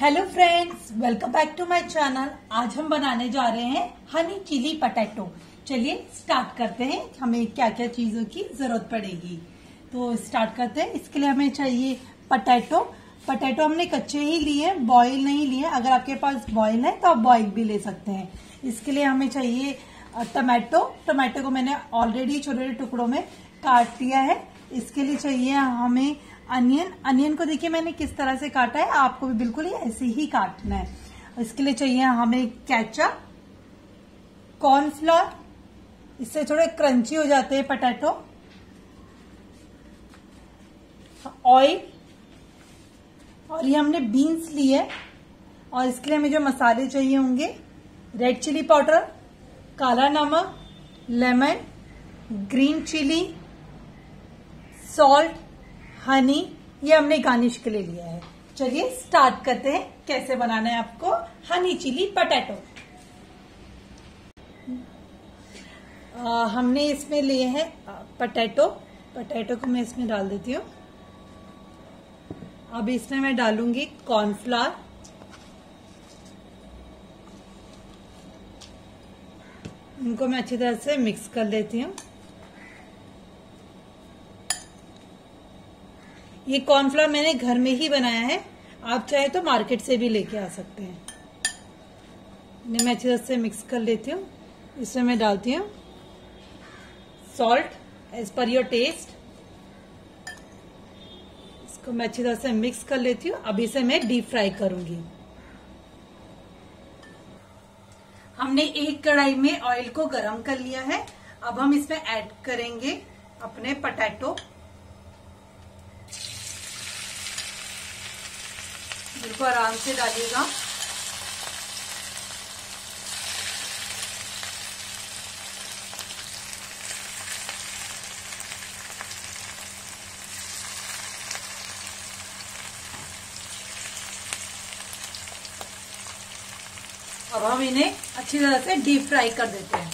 Hello friends welcome back to my channel आज हम बनाने जा रहे हैं हनी चिली पटेटो चलिए स्टार्ट करते हैं हमें क्या क्या चीज़ों की ज़रूरत पड़ेगी। तो स्टार्ट करते हैं। इसके लिए हमें चाहिए पटेटो पटेटो हमने कच्चे ही लिए बॉईल नहीं लिए अगर आपके पास बॉईल है तो आप बॉईल भी ले सकते हैं। इसके लिए हमें चाहिए टमाटो टमाटो को मैंने ऑलरेडी छोटे छोटे टुकड़ों में काट लिया है। इसके लिए चाहिए हमें अनियन अनियन को देखिए मैंने किस तरह से काटा है, आपको भी बिल्कुल ही ऐसे ही काटना है। इसके लिए चाहिए हमें कैचअप, कॉर्नफ्लोर, इससे थोड़े क्रंची हो जाते हैं पटेटो, ऑयल, और ये हमने बीन्स ली है, और इसके लिए हमें जो मसाले चाहिए होंगे, रेड चिली पाउडर, काला नमक, lemon, green chilli, salt honey ये हमने गार्निश के लिए लिया है। चलिए स्टार्ट करते हैं, कैसे बनाना है आपको हनी चिली पटेटो हमने इसमें लिए हैं पटेटो पटेटो को मैं इसमें डाल देती हूँ। अब इसमें मैं डालूँगी कॉर्नफ्लावर इनको मैं अच्छी तरह से मिक्स कर लेती हूँ। ये कॉर्नफ्लावर मैंने घर में ही बनाया है। आप चाहे तो मार्केट से भी लेके आ सकते हैं। मैं अच्छी तरह से मिक्स कर लेती हूँ। इसमें मैं डालती हूँ salt as per your taste. इसको मैं अच्छी तरह से मिक्स कर लेती हूँ। अभी से मैं डीप फ्राई करूँगी। हमने एक कढ़ाई में ऑयल को गरम कर लिया है। अब हम इसमें ऐड करेंगे अपने पटैटो। बिल्कुल आराम से डालिएगा। अब हम इन्हें अच्छी तरह से डीप फ्राई कर देते हैं।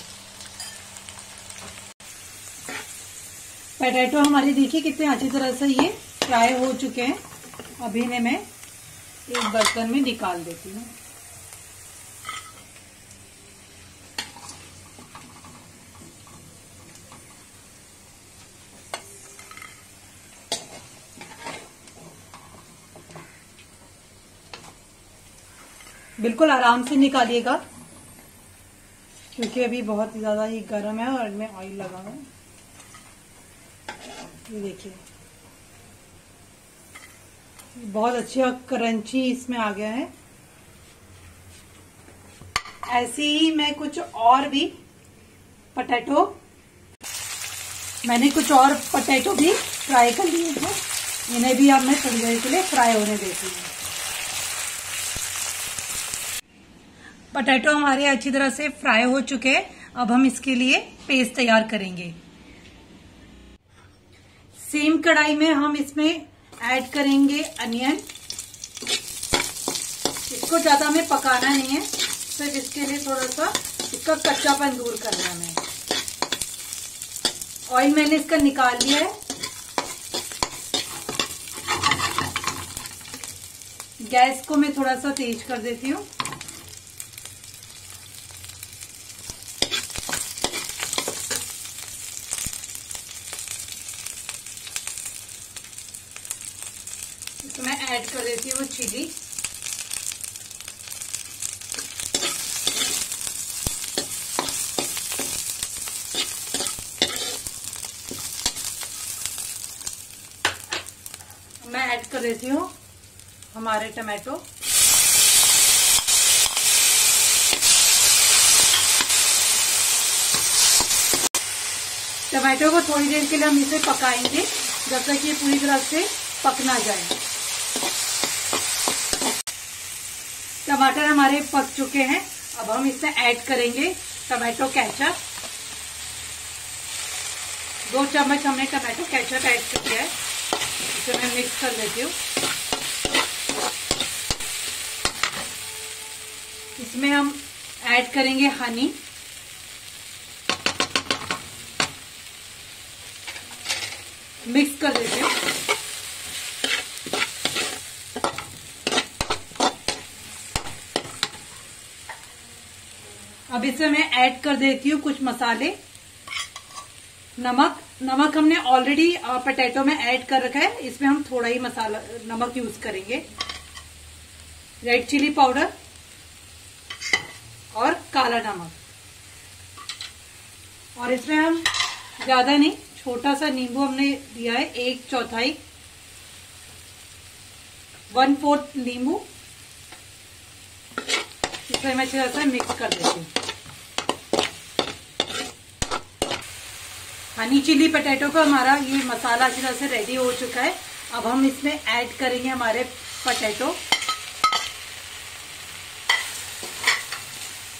पटेटो हमारी देखिए कितने अच्छी तरह से ये फ्राई हो चुके हैं। अभी इन्हें मैं एक बर्तन में निकाल देती हूँ। बिल्कुल आराम से निकालिएगा, क्योंकि अभी बहुत ज़्यादा ही गर्म है और इनमें ऑयल लगा हुआ है ये देखिए। बहुत अच्छा क्रंची इसमें आ गया है। ऐसे ही मैं कुछ और भी पटेटो, मैंने कुछ और पटेटो भी फ्राई कर लिए हैं। इन्हें भी अब मैं थोड़ी देर के लिए फ्राई होने देती हूँ। पटेटो हमारे अच्छी तरह से फ्राई हो चुके हैं। अब हम इसके लिए पेस्ट तैयार करेंगे। सेम कढ़ाई में हम इसमें ऐड करेंगे अनियन। इसको ज़्यादा हमें पकाना नहीं है, सिर्फ़ इसके लिए थोड़ा सा इसका कच्चापन दूर करना है। ऑयल मैंने इसका निकाल लिया है। गैस को मैं थोड़ा सा तेज कर देती हूँ तो मैं ऐड कर देती हूँ चिली मैं ऐड कर देती हूँ हमारे टमाटो। टमाटो को थोड़ी देर के लिए हम इसे पकाएँगे, जब तक ये पूरी तरह से पकना जाए। टमाटर हमारे पक चुके हैं। अब हम इसमें ऐड करेंगे टमाटो केचप दो चम्मच हमने टमाटो केचप ऐड कर दिया है। इसे मैं मिक्स कर देती हूँ। इसमें हम ऐड करेंगे हनी मिक्स कर देती हूँ। इसमें मैं ऐड कर देती हूँ कुछ मसाले। नमक नमक हमने ऑलरेडी पटेटो में ऐड कर रखा है। इसमें हम थोड़ा ही मसाला, नमक यूज़ करेंगे। रेड चिली पाउडर और काला नमक। और इसमें हम ज़्यादा नहीं, छोटा सा नींबू हमने दिया है, एक चौथाई। वन फोर्थ नींबू। इसमें मैं थोड़ा सा मिक्स कर देती हूँ। हनी चिली पटेटो का हमारा ये मसाला अच्छी तरह से रेडी हो चुका है। अब हम इसमें ऐड करेंगे हमारे पटेटो।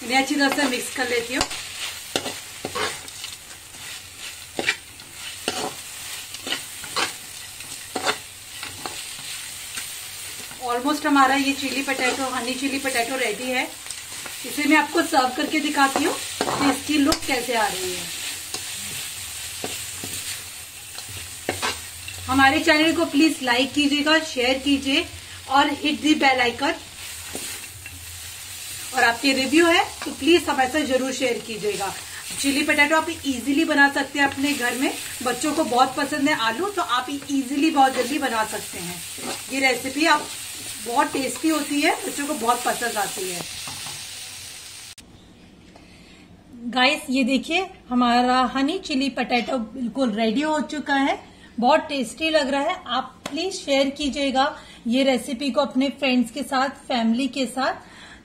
इन्हें अच्छी तरह से मिक्स कर लेती हूँ। ऑलमोस्ट हमारा ये chilli potato, honey chilli potato ready है। इसे मैं आपको सर्व करके दिखाती हूँ कि इसकी लुक कैसे आ रही है। हमारे चैनल को प्लीज़ लाइक कीजिएगा, शेयर कीजिए और हिट दी बेल आइकन और आपके रिव्यू है तो प्लीज़ हमारे साथ ज़रूर शेयर कीजिएगा। चिली पटेटो आप इजीली बना सकते हैं अपने घर में। बच्चों को बहुत पसंद है आलू तो आप इजीली बहुत जल्दी बना सकते हैं। ये रेसिपी आप बहुत टेस्टी होती है, बच्चों को बहुत पसंद आती है। गाइस ये देखिए, हमारा हनी चिली पटेटो बिल्कुल रेडी हो चुका है। बहुत टेस्टी लग रहा है। आप प्लीज़ शेयर कीजिएगा ये रेसिपी को अपने फ्रेंड्स के साथ फैमिली के साथ।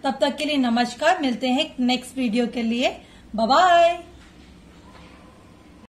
तब तक के लिए नमस्कार, मिलते हैं नेक्स्ट वीडियो के लिए। बाय